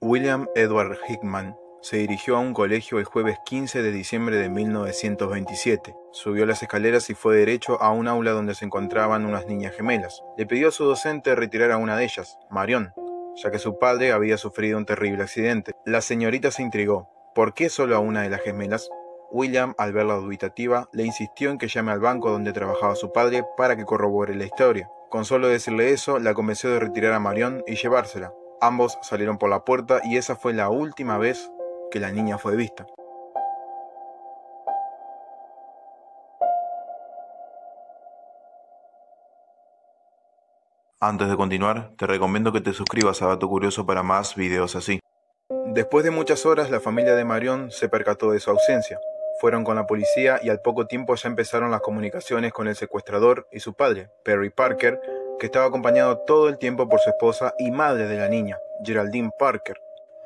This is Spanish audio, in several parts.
William Edward Hickman se dirigió a un colegio el jueves 15 de diciembre de 1927. Subió las escaleras y fue derecho a un aula donde se encontraban unas niñas gemelas. Le pidió a su docente retirar a una de ellas, Marion, ya que su padre había sufrido un terrible accidente. La señorita se intrigó. ¿Por qué solo a una de las gemelas? William, al ver la dubitativa, le insistió en que llame al banco donde trabajaba su padre para que corrobore la historia. Con solo decirle eso, la convenció de retirar a Marion y llevársela. Ambos salieron por la puerta y esa fue la última vez que la niña fue vista. Antes de continuar, te recomiendo que te suscribas a Dato Curioso para más videos así. Después de muchas horas, la familia de Marion se percató de su ausencia. Fueron con la policía y al poco tiempo ya empezaron las comunicaciones con el secuestrador y su padre, Perry Parker, que estaba acompañado todo el tiempo por su esposa y madre de la niña, Geraldine Parker.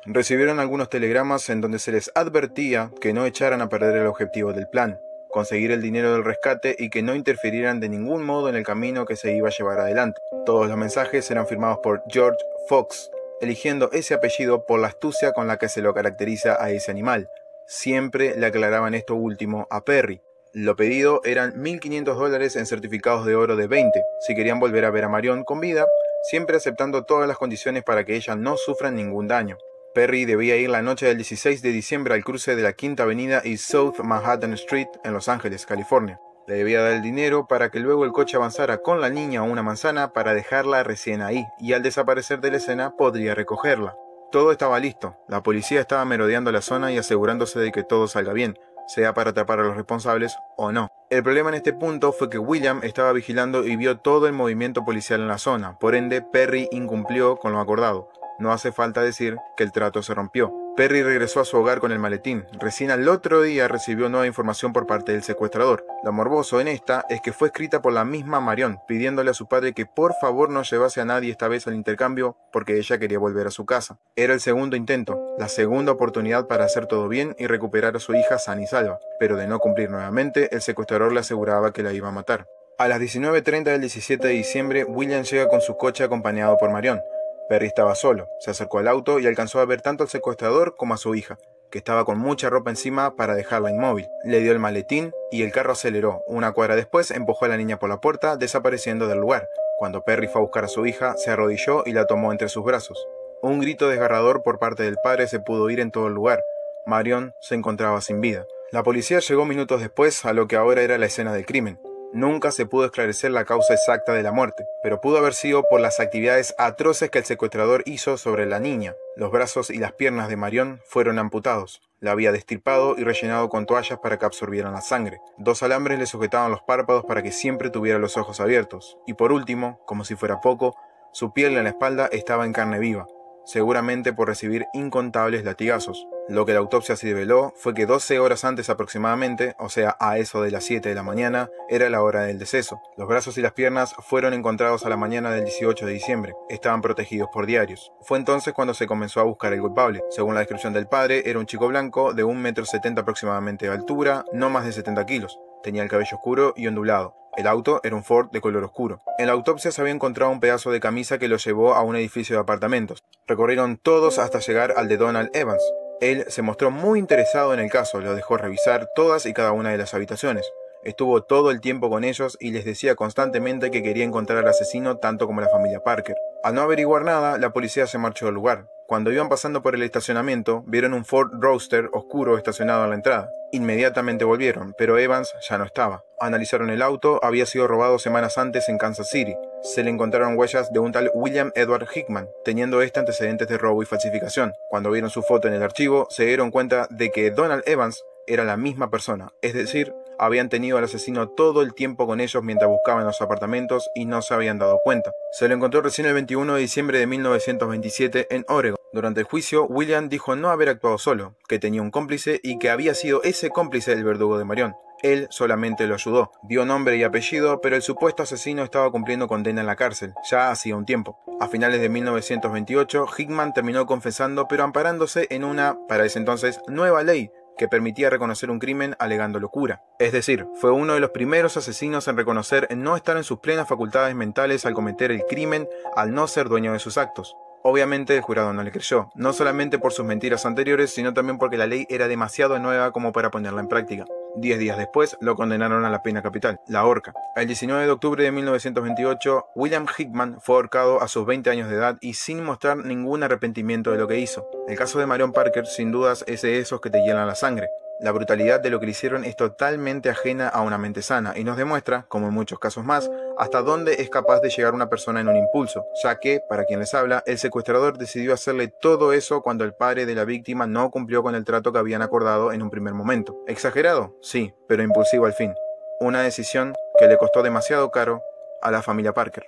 Recibieron algunos telegramas en donde se les advertía que no echaran a perder el objetivo del plan, conseguir el dinero del rescate y que no interfirieran de ningún modo en el camino que se iba a llevar adelante. Todos los mensajes eran firmados por George Fox, eligiendo ese apellido por la astucia con la que se lo caracteriza a ese animal. Siempre le aclaraban esto último a Perry, lo pedido eran 1.500 dólares en certificados de oro de 20, si querían volver a ver a Marion con vida, siempre aceptando todas las condiciones para que ella no sufra ningún daño. Perry debía ir la noche del 16 de diciembre al cruce de la Quinta Avenida y South Manhattan Street en Los Ángeles, California. Le debía dar el dinero para que luego el coche avanzara con la niña a una manzana para dejarla recién ahí, y al desaparecer de la escena podría recogerla. Todo estaba listo, la policía estaba merodeando la zona y asegurándose de que todo salga bien, sea para atrapar a los responsables o no. El problema en este punto fue que William estaba vigilando y vio todo el movimiento policial en la zona, por ende Perry incumplió con lo acordado. No hace falta decir que el trato se rompió. Perry regresó a su hogar con el maletín. Recién al otro día recibió nueva información por parte del secuestrador. Lo morboso en esta es que fue escrita por la misma Marion, pidiéndole a su padre que por favor no llevase a nadie esta vez al intercambio porque ella quería volver a su casa. Era el segundo intento, la segunda oportunidad para hacer todo bien y recuperar a su hija sana y salva, pero de no cumplir nuevamente, el secuestrador le aseguraba que la iba a matar. A las 19.30 del 17 de diciembre, William llega con su coche acompañado por Marion. Perry estaba solo, se acercó al auto y alcanzó a ver tanto al secuestrador como a su hija, que estaba con mucha ropa encima para dejarla inmóvil. Le dio el maletín y el carro aceleró. Una cuadra después empujó a la niña por la puerta, desapareciendo del lugar. Cuando Perry fue a buscar a su hija, se arrodilló y la tomó entre sus brazos. Un grito desgarrador por parte del padre se pudo oír en todo el lugar. Marion se encontraba sin vida. La policía llegó minutos después a lo que ahora era la escena del crimen. Nunca se pudo esclarecer la causa exacta de la muerte, pero pudo haber sido por las actividades atroces que el secuestrador hizo sobre la niña. Los brazos y las piernas de Marion fueron amputados. La había destirpado y rellenado con toallas para que absorbieran la sangre. Dos alambres le sujetaban los párpados para que siempre tuviera los ojos abiertos. Y por último, como si fuera poco, su piel en la espalda estaba en carne viva, seguramente por recibir incontables latigazos. Lo que la autopsia se reveló fue que 12 horas antes aproximadamente, o sea, a eso de las 7 de la mañana, era la hora del deceso. Los brazos y las piernas fueron encontrados a la mañana del 18 de diciembre. Estaban protegidos por diarios. Fue entonces cuando se comenzó a buscar el culpable. Según la descripción del padre, era un chico blanco de 1,70 m aproximadamente de altura, no más de 70 kilos. Tenía el cabello oscuro y ondulado. El auto era un Ford de color oscuro. En la autopsia se había encontrado un pedazo de camisa que lo llevó a un edificio de apartamentos. Recorrieron todos hasta llegar al de Donald Evans. Él se mostró muy interesado en el caso, lo dejó revisar todas y cada una de las habitaciones. Estuvo todo el tiempo con ellos y les decía constantemente que quería encontrar al asesino tanto como la familia Parker. Al no averiguar nada, la policía se marchó del lugar. Cuando iban pasando por el estacionamiento, vieron un Ford Roadster oscuro estacionado en la entrada. Inmediatamente volvieron, pero Evans ya no estaba. Analizaron el auto, había sido robado semanas antes en Kansas City. Se le encontraron huellas de un tal William Edward Hickman, teniendo este antecedentes de robo y falsificación. Cuando vieron su foto en el archivo, se dieron cuenta de que Donald Evans era la misma persona, es decir, habían tenido al asesino todo el tiempo con ellos mientras buscaban los apartamentos y no se habían dado cuenta. Se lo encontró recién el 21 de diciembre de 1927 en Oregon. Durante el juicio, William dijo no haber actuado solo, que tenía un cómplice y que había sido ese cómplice el verdugo de Marion. Él solamente lo ayudó, dio nombre y apellido, pero el supuesto asesino estaba cumpliendo condena en la cárcel, ya hacía un tiempo. A finales de 1928, Hickman terminó confesando, pero amparándose en una, para ese entonces, nueva ley que permitía reconocer un crimen alegando locura. Es decir, fue uno de los primeros asesinos en reconocer no estar en sus plenas facultades mentales al cometer el crimen al no ser dueño de sus actos. Obviamente el jurado no le creyó, no solamente por sus mentiras anteriores, sino también porque la ley era demasiado nueva como para ponerla en práctica. Diez días después lo condenaron a la pena capital, la horca. El 19 de octubre de 1928, William Hickman fue ahorcado a sus 20 años de edad y sin mostrar ningún arrepentimiento de lo que hizo. El caso de Marion Parker sin dudas es de esos que te hielan la sangre. La brutalidad de lo que le hicieron es totalmente ajena a una mente sana y nos demuestra, como en muchos casos más, hasta dónde es capaz de llegar una persona en un impulso, ya que, para quien les habla, el secuestrador decidió hacerle todo eso cuando el padre de la víctima no cumplió con el trato que habían acordado en un primer momento. ¿Exagerado? Sí, pero impulsivo al fin. Una decisión que le costó demasiado caro a la familia Parker.